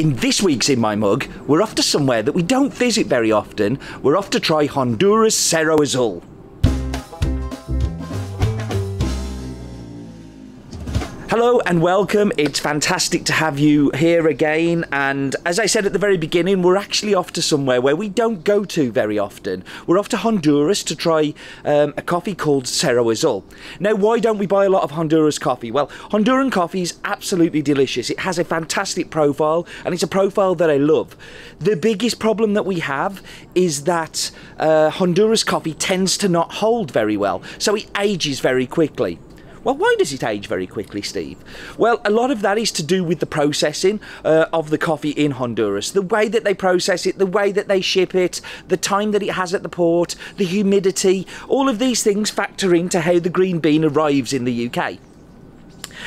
In this week's In My Mug, we're off to somewhere that we don't visit very often. We're off to try Honduras Cerro Azul. Hello and welcome. It's fantastic to have you here again. And as I said at the very beginning, we're actually off to somewhere where we don't go to very often. We're off to Honduras to try um, a coffee called Cerro Azul. Now, why don't we buy a lot of Honduras coffee? Well, Honduran coffee is absolutely delicious. It has a fantastic profile, and it's a profile that I love. The biggest problem that we have is that uh, Honduras coffee tends to not hold very well, so it ages very quickly. Well, why does it age very quickly, Steve? Well, a lot of that is to do with the processing uh, of the coffee in Honduras. The way that they process it, the way that they ship it, the time that it has at the port, the humidity, all of these things factor into how the green bean arrives in the UK.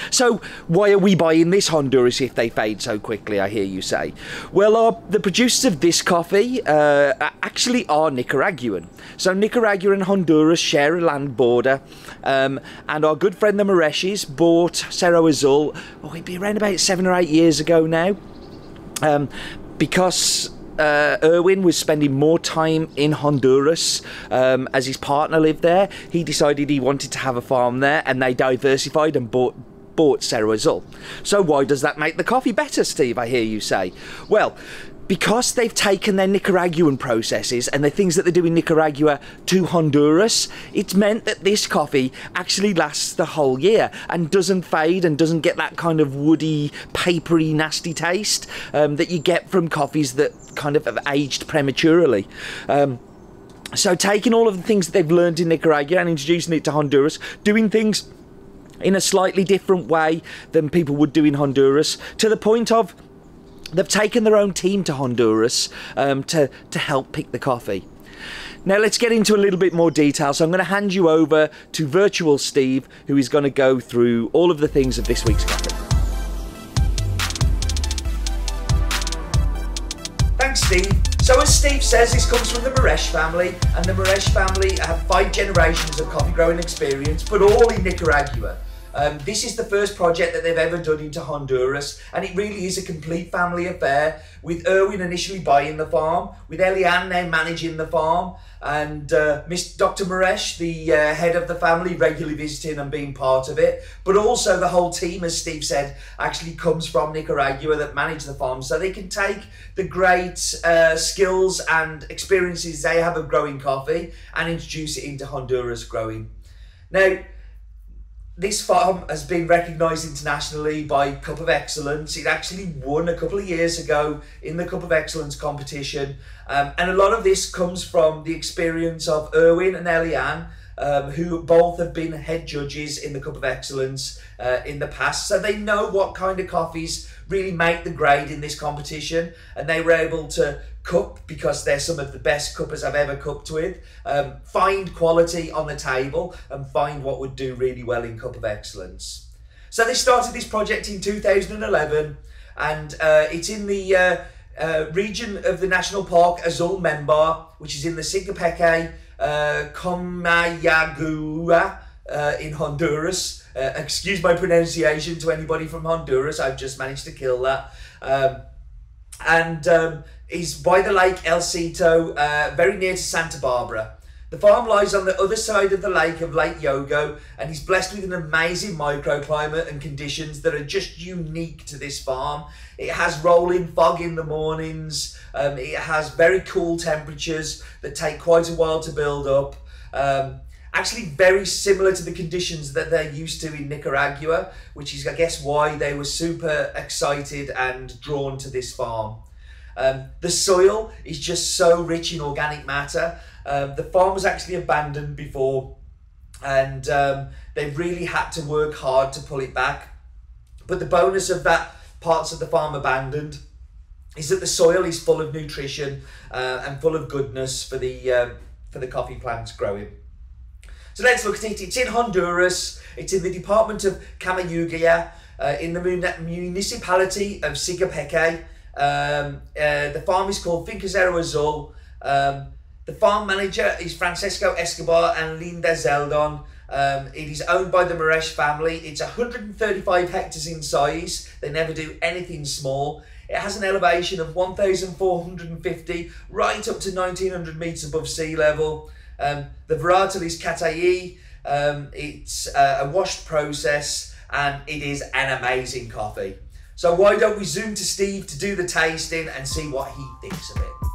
So why are we buying this Honduras if they fade so quickly, I hear you say? Well, our, the producers of this coffee uh, actually are Nicaraguan. So Nicaragua and Honduras share a land border um, and our good friend the Mierisches bought Cerro Azul, oh, it'd be around about seven or eight years ago now. Um, because uh, Erwin was spending more time in Honduras um, as his partner lived there. He decided he wanted to have a farm there, and they diversified and bought bought Cerro Azul. So why does that make the coffee better, Steve, I hear you say? Well, because they've taken their Nicaraguan processes and the things that they do in Nicaragua to Honduras, it's meant that this coffee actually lasts the whole year and doesn't fade and doesn't get that kind of woody, papery, nasty taste um, that you get from coffees that kind of have aged prematurely. Um, so taking all of the things that they've learned in Nicaragua and introducing it to Honduras, doing things in a slightly different way than people would do in Honduras, to the point of they've taken their own team to Honduras um, to, to help pick the coffee. Now let's get into a little bit more detail. So I'm going to hand you over to Virtual Steve, who is going to go through all of the things of this week's coffee. Thanks, Steve. So as Steve says, this comes from the Mierisch family, and the Mierisch family have five generations of coffee growing experience, but all in Nicaragua. Um, this is the first project that they've ever done into Honduras, and it really is a complete family affair. With Erwin initially buying the farm, with Eleane now managing the farm, and uh, Miss Dr. Mierisch, the uh, head of the family, regularly visiting and being part of it. But also the whole team, as Steve said, actually comes from Nicaragua that manage the farm, so they can take the great uh, skills and experiences they have of growing coffee and introduce it into Honduras growing. Now, this farm has been recognised internationally by Cup of Excellence. It actually won a couple of years ago in the Cup of Excellence competition. Um, and a lot of this comes from the experience of Erwin and Eleane, um, who both have been head judges in the Cup of Excellence uh, in the past. So they know what kind of coffees really make the grade in this competition. And they were able to cup because they're some of the best cuppers I've ever cupped with. Um, find quality on the table and find what would do really well in Cup of Excellence. So they started this project in 2011 and uh, it's in the uh, uh, region of the National Park Azul Meámbar, which is in the Siguatepeque, uh, Comayagua uh, in Honduras. Uh, excuse my pronunciation to anybody from Honduras, I've just managed to kill that. Um, and um, is by the lake El Seto, uh, very near to Santa Barbara. The farm lies on the other side of the lake of Lake Yojoa and is blessed with an amazing microclimate and conditions that are just unique to this farm. It has rolling fog in the mornings, um, it has very cool temperatures that take quite a while to build up. Um, actually very similar to the conditions that they're used to in Nicaragua, which is, I guess, why they were super excited and drawn to this farm. Um, the soil is just so rich in organic matter. Um, the farm was actually abandoned before and um, they really had to work hard to pull it back. But the bonus of that parts of the farm abandoned is that the soil is full of nutrition uh, and full of goodness for the uh, for the coffee plants growing. So let's look at it. It's in Honduras. It's in the department of Comayagua, uh, in the municipality of Siguatepeque. Um, uh, the farm is called Finca Cerro Azul. Um, the farm manager is Francisco Escobar and Linda Zeldon. Um, it is owned by the Mierisch family. It's 135 hectares in size. They never do anything small. It has an elevation of 1,450 right up to 1,900 metres above sea level. Um, the varietal is Catuai. Um, it's uh, a washed process and it is an amazing coffee. So why don't we zoom to Steve to do the tasting and see what he thinks of it.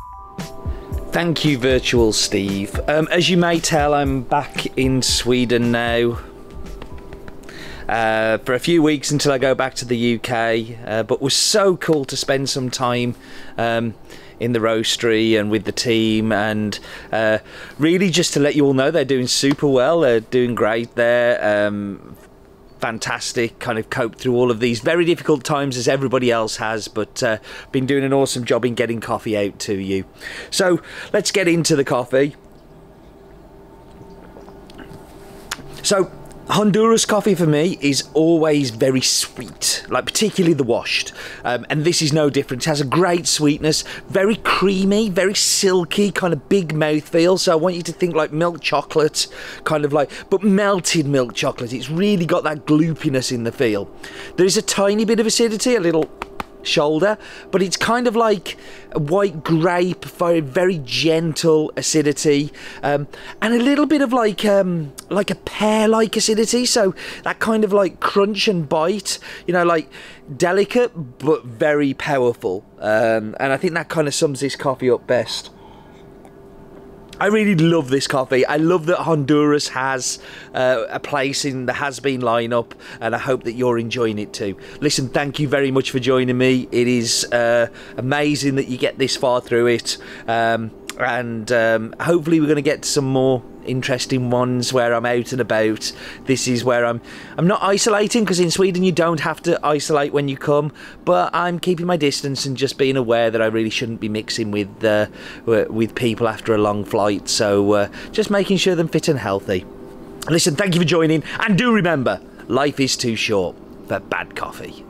Thank you, Virtual Steve. Um, as you may tell, I'm back in Sweden now uh, for a few weeks until I go back to the UK. Uh, but was so cool to spend some time um, in the roastery and with the team, and uh, really just to let you all know they're doing super well. They're doing great there. Um, fantastic kind of coped through all of these very difficult times as everybody else has but uh, been doing an awesome job in getting coffee out to you. So let's get into the coffee. So Honduras coffee for me is always very sweet, like particularly the washed, um, and this is no different. It has a great sweetness, very creamy, very silky, kind of big mouthfeel. So I want you to think like milk chocolate, kind of like, but melted milk chocolate. It's really got that gloopiness in the feel. There is a tiny bit of acidity, a little shoulder, but it's kind of like a white grape, very very gentle acidity, um, and a little bit of like um, like a pear-like acidity. So that kind of like crunch and bite, you know, like delicate but very powerful. Um, and I think that kind of sums this coffee up best. I really love this coffee. I love that Honduras has uh, a place in the Has Bean lineup, and I hope that you're enjoying it too. Listen, thank you very much for joining me. It is uh, amazing that you get this far through it, um, and um, hopefully, we're going to get some more interesting ones where I'm out and about. This is where I'm I'm not isolating because in Sweden you don't have to isolate when you come, but I'm keeping my distance and just being aware that I really shouldn't be mixing with uh, with people after a long flight. So uh, just making sure them fit and healthy. Listen, thank you for joining, and do remember, life is too short for bad coffee.